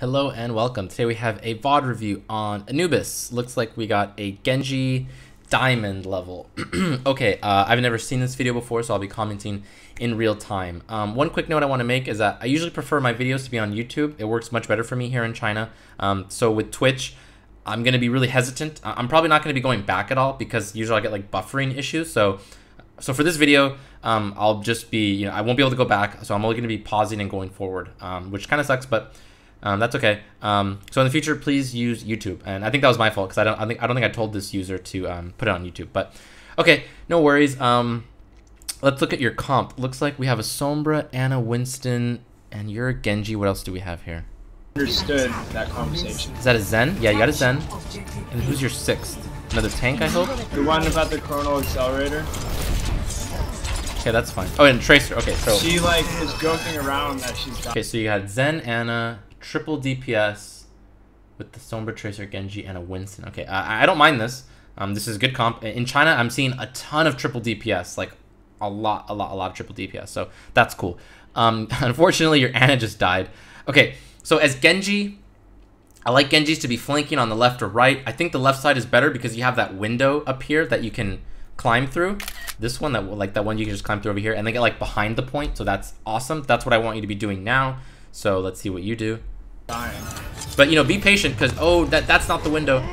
Hello and welcome. Today we have a VOD review on Anubis. Looks like we got a Genji Diamond level. okay, uh, I've never seen this video before, so I'll be commenting in real time. Um, one quick note I want to make is that I usually prefer my videos to be on YouTube. It works much better for me here in China. Um, so with Twitch, I'm going to be really hesitant. I'm probably not going to be going back at all because usually I get like buffering issues. So so for this video, um, I'll just be, you know, I won't be able to go back. So I'm only going to be pausing and going forward, um, which kind of sucks, but um, that's okay. Um, so in the future, please use YouTube. And I think that was my fault because I don't, I think, I don't think I told this user to um, put it on YouTube. But okay, no worries. Um, let's look at your comp. Looks like we have a Sombra, Ana, Winston, and you're a Genji. What else do we have here? Understood that conversation. Is that a Zen? Yeah, you got a Zen. And who's your sixth? Another tank, I hope. The one about the chronal accelerator. Okay, that's fine. Oh, and Tracer. Okay, so she like is joking around that she's got. Okay, so you had Zen, Ana, triple DPS with the Sombra Tracer, Genji, and a Winston. Okay, I, I don't mind this. Um, this is good comp. In China, I'm seeing a ton of triple DPS, like a lot, a lot, a lot of triple DPS. So that's cool. Um, unfortunately, your Ana just died. Okay, so as Genji, I like Genji's to be flanking on the left or right. I think the left side is better because you have that window up here that you can climb through. This one, that like that one you can just climb through over here and then get like behind the point. So that's awesome. That's what I want you to be doing now. So let's see what you do. Dying. But you know, be patient because oh, that that's not the window.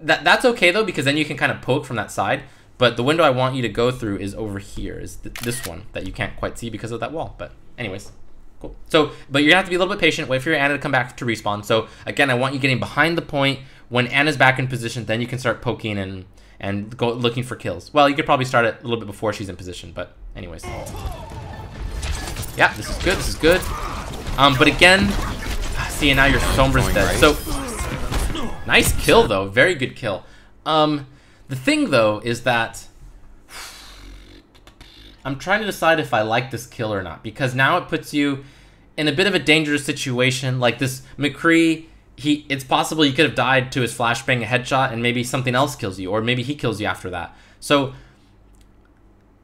That that's okay though because then you can kind of poke from that side. But the window I want you to go through is over here, is th this one that you can't quite see because of that wall. But anyways, cool. So, but you're gonna have to be a little bit patient. Wait for your Ana to come back to respawn. So again, I want you getting behind the point. When Ana's back in position, then you can start poking and and go looking for kills. Well, you could probably start it a little bit before she's in position, but anyways. Yeah, this is good. This is good. Um, but again, see, and now your Sombra's dead. So, nice kill, though. Very good kill. Um, the thing, though, is that I'm trying to decide if I like this kill or not. Because now it puts you in a bit of a dangerous situation. Like this McCree, he it's possible you could have died to his flashbang a headshot and maybe something else kills you. Or maybe he kills you after that. So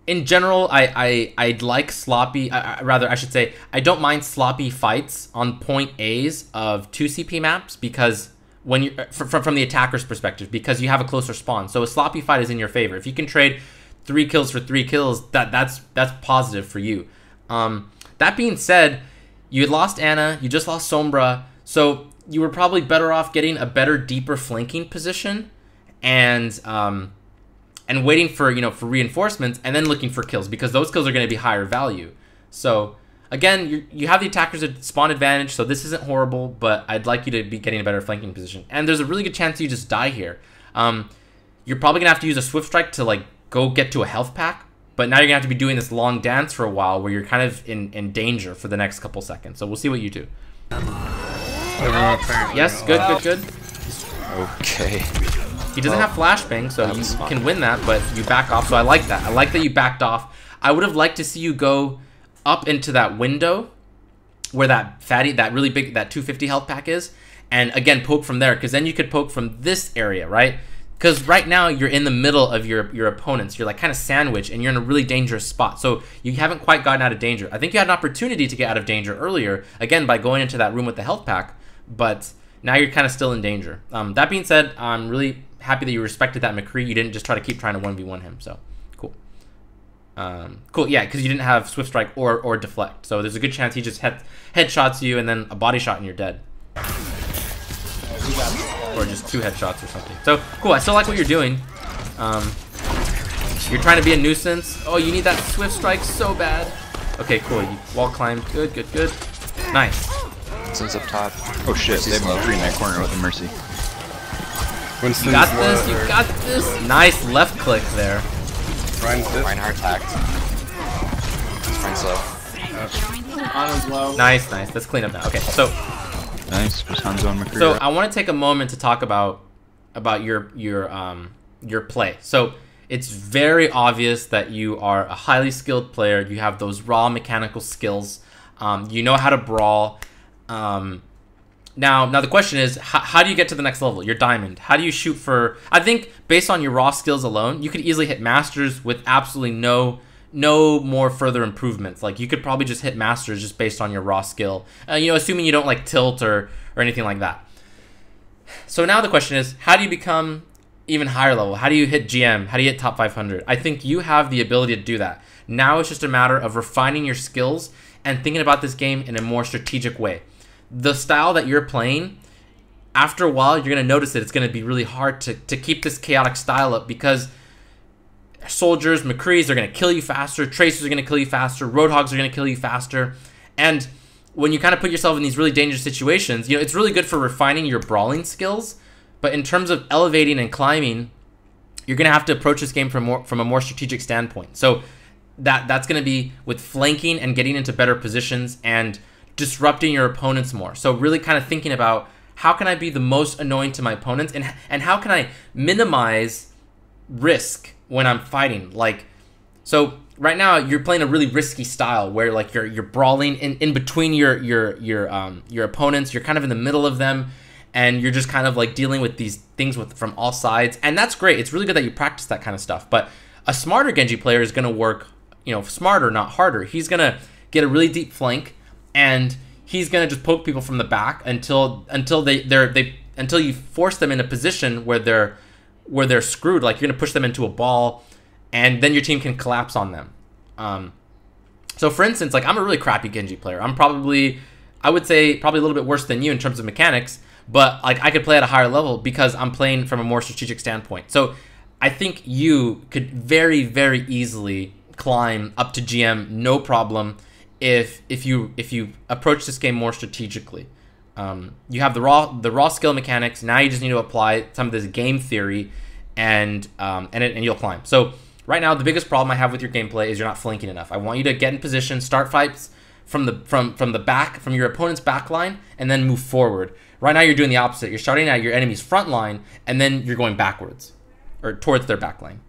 in general, I, I I'd like sloppy. Uh, rather, I should say I don't mind sloppy fights on point A's of two CP maps because when you from from the attacker's perspective because you have a closer spawn. So a sloppy fight is in your favor. If you can trade three kills for three kills, that that's that's positive for you. Um, that being said, you lost Ana, you just lost Sombra, so you were probably better off getting a better, deeper flanking position, and um, and waiting for you know for reinforcements and then looking for kills because those kills are going to be higher value. So again, you you have the attackers at spawn advantage, so this isn't horrible, but I'd like you to be getting a better flanking position. And there's a really good chance you just die here. Um, you're probably gonna have to use a swift strike to like go get to a health pack, but now you're gonna have to be doing this long dance for a while where you're kind of in in danger for the next couple seconds. So we'll see what you do. Yes, good, good, good. Okay. He doesn't have flashbang, so you can win that, but you back off. So I like that. I like that you backed off. I would have liked to see you go up into that window where that fatty, that really big, that 250 health pack is, and again poke from there, because then you could poke from this area, right? Because right now you're in the middle of your your opponents. You're like kind of sandwiched, and you're in a really dangerous spot. So you haven't quite gotten out of danger. I think you had an opportunity to get out of danger earlier, again by going into that room with the health pack, but now you're kind of still in danger. Um, that being said, I'm really happy that you respected that McCree. You didn't just try to keep trying to 1v1 him. So, cool. Um, cool, yeah, because you didn't have Swift Strike or, or Deflect. So there's a good chance he just head headshots you and then a body shot and you're dead. Or just two headshots or something. So, cool, I still like what you're doing. Um, you're trying to be a nuisance. Oh, you need that Swift Strike so bad. Okay, cool. You wall climb. Good, good, good. Nice. Winston's up top. Oh shit, they have a three in that corner with a Mercy. Winston's you got this, you got this. Nice left click there. Reinhardt tacked. Rein's low. Ana's low. Nice, nice. Let's clean up now. Okay, so. Nice, just Hanzo and McCree. So I want to take a moment to talk about about your your um your play. So it's very obvious that you are a highly skilled player. You have those raw mechanical skills. Um, you know how to brawl. Um, now, now the question is, how, how, do you get to the next level? You're diamond. How do you shoot for? I think based on your raw skills alone, you could easily hit masters with absolutely no no more further improvements. Like you could probably just hit masters just based on your raw skill. Uh, you know, assuming you don't like tilt or or anything like that. So now the question is, how do you become even higher level? How do you hit GM? How do you hit top 500? I think you have the ability to do that. Now it's just a matter of refining your skills and thinking about this game in a more strategic way. The style that you're playing, after a while, you're going to notice that it's going to be really hard to, to keep this chaotic style up because soldiers, McCrees are going to kill you faster, Tracers are going to kill you faster, Roadhogs are going to kill you faster. And when you kind of put yourself in these really dangerous situations, you know, it's really good for refining your brawling skills, but in terms of elevating and climbing, you're going to have to approach this game from more from a more strategic standpoint. So that that's going to be with flanking and getting into better positions and disrupting your opponents more. So really kind of thinking about how can I be the most annoying to my opponents and and how can I minimize risk when I'm fighting? Like so right now you're playing a really risky style where like you're you're brawling in, in between your your your um your opponents, you're kind of in the middle of them and you're just kind of like dealing with these things with from all sides. And that's great. It's really good that you practice that kind of stuff. But a smarter Genji player is going to work you know, smarter, not harder. He's gonna get a really deep flank, and he's gonna just poke people from the back until until they they're they until you force them in a position where they're where they're screwed. Like you're gonna push them into a ball, and then your team can collapse on them. Um, so for instance, like I'm a really crappy Genji player. I'm probably I would say probably a little bit worse than you in terms of mechanics, but like I could play at a higher level because I'm playing from a more strategic standpoint. So I think you could very very easily climb up to GM no problem if if you if you approach this game more strategically. Um, you have the raw the raw skill mechanics. Now you just need to apply some of this game theory, and um, and it, and you'll climb. So right now the biggest problem I have with your gameplay is you're not flanking enough. I want you to get in position, start fights from the from from the back from your opponent's back line, and then move forward. Right now you're doing the opposite. You're starting at your enemy's front line, and then you're going backwards or towards their back line.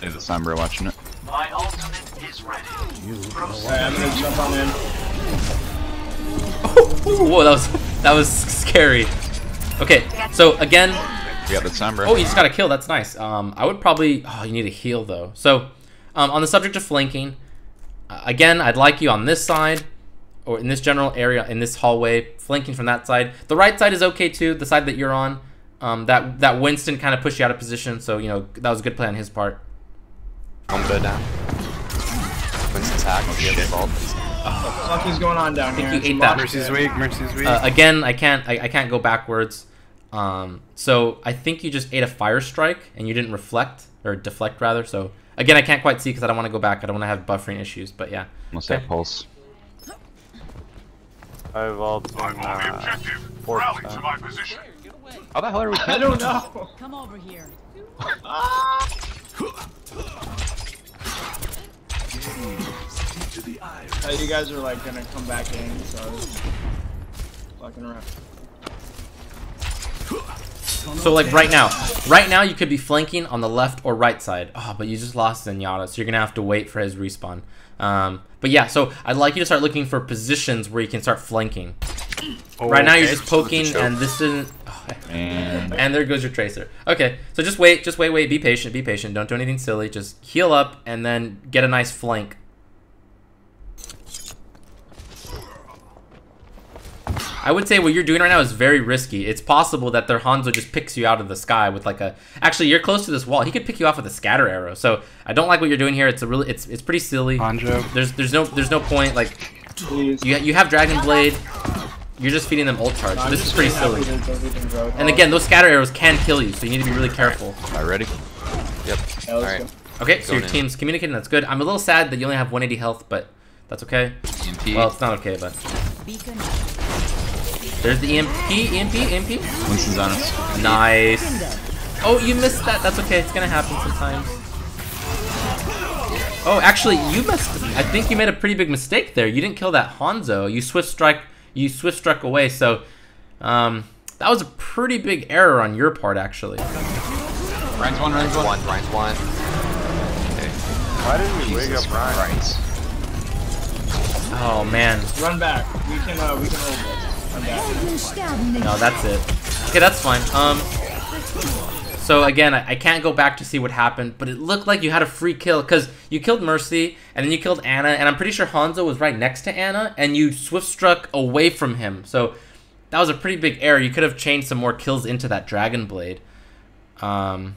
There's a Sombra watching it. My ultimate is ready. Alright, I'm gonna jump on in. Whoa, that was that was scary. Okay, so again, We got the Sombra. oh, you just got a kill. That's nice. Um, I would probably. Oh, you need a heal though. So, um, on the subject of flanking, uh, again, I'd like you on this side, or in this general area, in this hallway, flanking from that side. The right side is okay too. The side that you're on, um, that that Winston kind of pushed you out of position. So you know that was a good play on his part. Don't go down. Winston's hack. Oh, shit. Vault. is going on down I think here? you It's ate that. Mercy's weak. Mercy's weak. Uh, again, I can't. I, I can't go backwards. Um, so I think you just ate a fire strike and you didn't reflect or deflect rather. So again, I can't quite see because I don't want to go back. I don't want to have buffering issues. But yeah. Unless okay. that pulse. I vault on uh, fourth time. How the hell are we I don't know. Come over here. Uh, you guys are like gonna come back in, so I was fucking around. So like right now, right now you could be flanking on the left or right side. Oh, but you just lost Zenyatta, so you're gonna have to wait for his respawn. Um, but yeah, so I'd like you to start looking for positions where you can start flanking. right now you're just poking, and this isn't. And and there goes your tracer. Okay, so just wait, just wait, wait. Be patient, be patient. Don't do anything silly. Just heal up and then get a nice flank. I would say what you're doing right now is very risky. It's possible that their Hanzo just picks you out of the sky with like a. Actually, you're close to this wall. He could pick you off with a scatter arrow. So I don't like what you're doing here. It's a really, it's it's pretty silly. Hanzo. There's there's no there's no point. Like you you have Dragon Blade. You're just feeding them ult charge. I'm This is pretty silly. there's everything road. And again, those scatter arrows can kill you, so you need to be really careful. All right, ready? Yep. Yeah, Alright. go. Okay, so Going your in. team's communicating. That's good. I'm a little sad that you only have 180 health, but that's okay. EMP. Well, it's not okay, but there's the EMP, EMP, EMP. Winston's on us. Nice. Oh, you missed that. That's okay. It's gonna happen sometimes. Oh, actually, you missed. I think you made a pretty big mistake there. You didn't kill that Hanzo. You swift strike. You swift struck away. So, um, that was a pretty big error on your part, actually. Rein's one, Rein's one. One. Rein's one. Okay. Why didn't we wake Jesus up Ryan? Christ. Oh man. Run back. We can uh, we can hold this. Run back. No, that's it. Okay, that's fine. Um, So again, I, I can't go back to see what happened, but it looked like you had a free kill because you killed Mercy and then you killed Ana, and I'm pretty sure Hanzo was right next to Ana, and you swift struck away from him. So that was a pretty big error. You could have changed some more kills into that Dragon Blade. Um,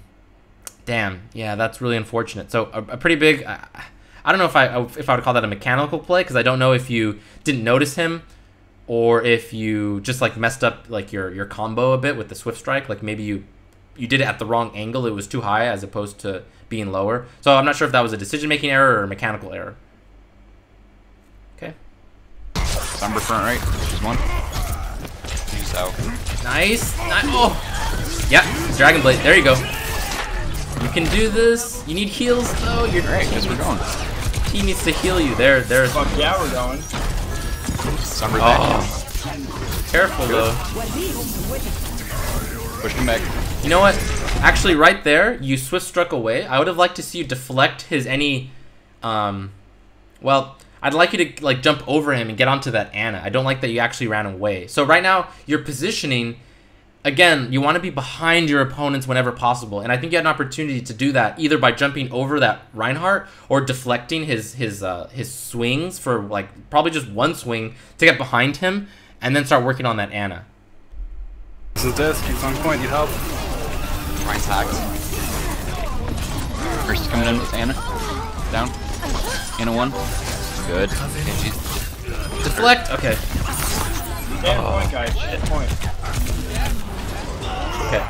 damn, yeah, that's really unfortunate. So a, a pretty big. I, I don't know if I if I would call that a mechanical play because I don't know if you didn't notice him or if you just like messed up like your your combo a bit with the swift strike. Like maybe you you did it at the wrong angle. It was too high as opposed to being lower. So I'm not sure if that was a decision making error or a mechanical error. Okay. Sombra front right. There's one. Use out. Nice. Ni- oh. Yeah. Dragon Blade. There you go. You can do this. You need heals though. You're team, guess we're going. team needs to heal you. There. There's. Fuck yeah, we're going. Summer oh. back. Oh. Careful though. Him back. You know what? Actually, right there, you swift struck away. I would have liked to see you deflect his any, um, well, I'd like you to like jump over him and get onto that Ana. I don't like that you actually ran away. So right now, your positioning, again, you want to be behind your opponents whenever possible, and I think you had an opportunity to do that either by jumping over that Reinhardt or deflecting his his uh, his swings for like probably just one swing to get behind him and then start working on that Ana. This is this. Keeps on point. Need help. Rein's hacked. First is coming in with Ana. Down. Ana one. Good. Genji. Deflect. Okay. Hit point, guys. Hit point. Okay.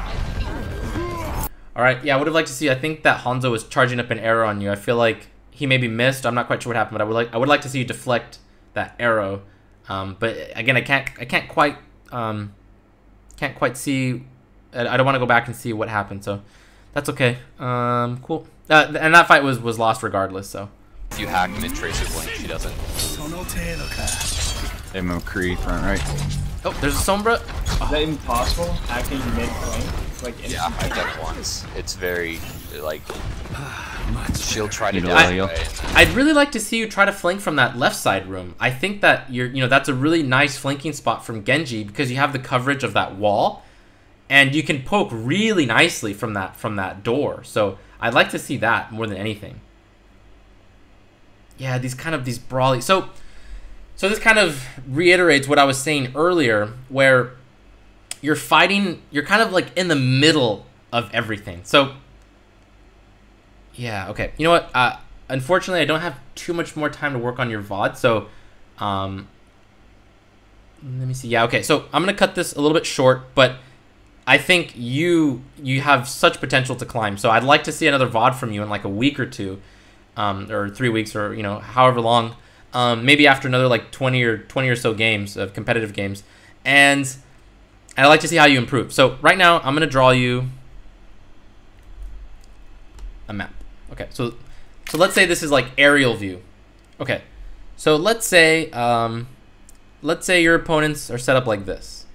All right. Yeah, I would have liked to see. I think that Hanzo was charging up an arrow on you. I feel like he maybe missed. I'm not quite sure what happened, but I would like I would like to see you deflect that arrow. Um, but again, I can't I can't quite um, can't quite see. I I don't want to go back and see what happened. So that's okay. Um, cool. Uh, and that fight was was lost regardless. So If you hack mid Tracer blink, she doesn't. They have McCree front right. oh, there's a Sombra. Is that even possible? Hacking mid flank? Like Yeah, I've done it once. It's very like she'll try to You do know, it I- anyway, and then- I'd really like to see you try to flank from that left side room. I think that you're, you know, that's a really nice flanking spot from Genji because you have the coverage of that wall, and you can poke really nicely from that from that door. So I'd like to see that more than anything. Yeah, these kind of these brawly. So, so this kind of reiterates what I was saying earlier, where you're fighting. You're kind of like in the middle of everything. So yeah, okay. You know what? Uh, unfortunately, I don't have too much more time to work on your VOD, so um, let me see. Yeah, okay. So I'm gonna cut this a little bit short, but I think you you have such potential to climb. So I'd like to see another VOD from you in like a week or two, um, or three weeks, or you know, however long. Um, maybe after another like 20 or 20 or so games of competitive games, and I'd like to see how you improve. So right now, I'm gonna draw you a map. Okay, so so let's say this is like aerial view. Okay, so let's say um, let's say your opponents are set up like this.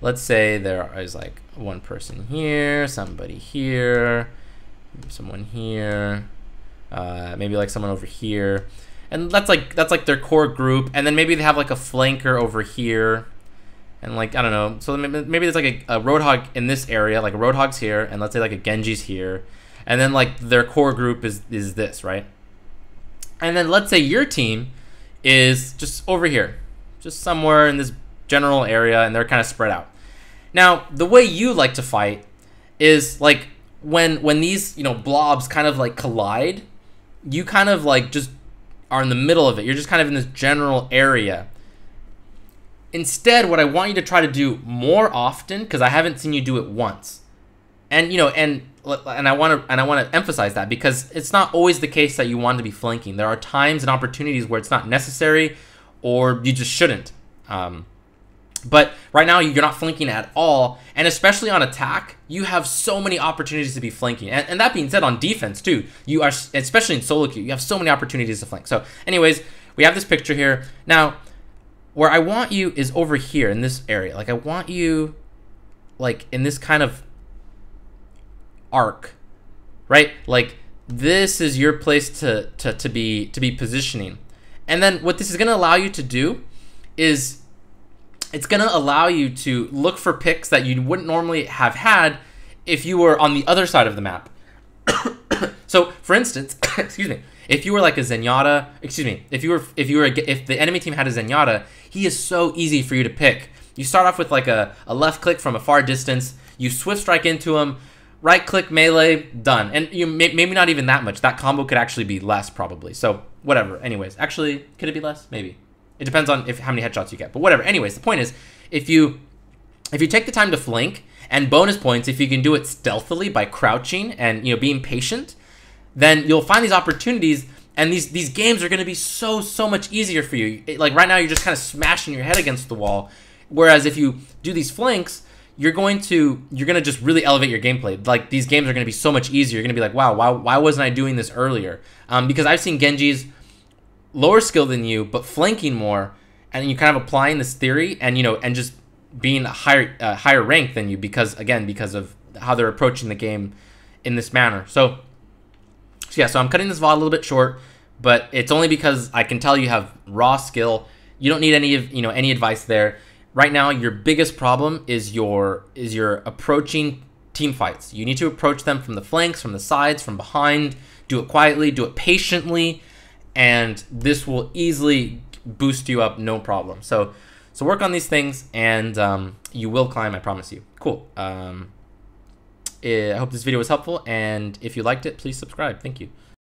Let's say there is like one person here, somebody here, someone here, uh, maybe like someone over here, and that's like that's like their core group, and then maybe they have like a flanker over here, and like I don't know. So maybe, there's like a, a Roadhog in this area, like a Roadhog's here, and let's say like a Genji's here, and then like their core group is is this right, and then let's say your team is just over here, just somewhere in this general area, and they're kind of spread out. Now the way you like to fight is like when when these you know blobs kind of like collide, you kind of like just are in the middle of it. You're just kind of in this general area. Instead, what I want you to try to do more often, because I haven't seen you do it once, and you know, and and I want to and I want to emphasize that because it's not always the case that you want to be flanking. There are times and opportunities where it's not necessary, or you just shouldn't. Um, but right now you're not flanking at all, and especially on attack, you have so many opportunities to be flanking. And, and that being said, on defense too, you are especially in solo queue, you have so many opportunities to flank. So, anyways, we have this picture here now. Where I want you is over here in this area. Like I want you, like in this kind of arc, right? Like this is your place to to to be to be positioning, and then what this is going to allow you to do is it's going to allow you to look for picks that you wouldn't normally have had if you were on the other side of the map. so, for instance, excuse me, if you were like a Zenyatta, excuse me, if you were if you were if the enemy team had a Zenyatta, he is so easy for you to pick. You start off with like a, a left click from a far distance, you swift strike into him, right click melee, done. And you may, maybe not even that much. That combo could actually be less probably. So whatever. Anyways, actually, could it be less? Maybe. It depends on if how many headshots you get. But whatever. Anyways, the point is, if you if you take the time to flank and bonus points if you can do it stealthily by crouching and you know being patient, then you'll find these opportunities and these these games are going to be so so much easier for you. It- like right now you're just kind of smashing your head against the wall whereas if you do these flanks you're going to you're going to just really elevate your gameplay. Like these games are going to be so much easier. You're going to be like, "Wow, why why wasn't I doing this earlier?" Um, because I've seen Genji's lower skill than you, but flanking more, and you kind of applying this theory, and you know, and just being a higher uh, higher rank than you because again because of how they're approaching the game in this manner. So, so yeah, so I'm cutting this VOD a little bit short, but it's only because I can tell you have raw skill. You don't need any of you know any advice there. Right now, your biggest problem is your is your approaching team fights. You need to approach them from the flanks, from the sides, from behind. Do it quietly, do it patiently, and this will easily boost you up, no problem. So, so work on these things, and um, you will climb. I promise you. Cool. Um, eh, I hope this video was helpful, and if you liked it, please subscribe. Thank you.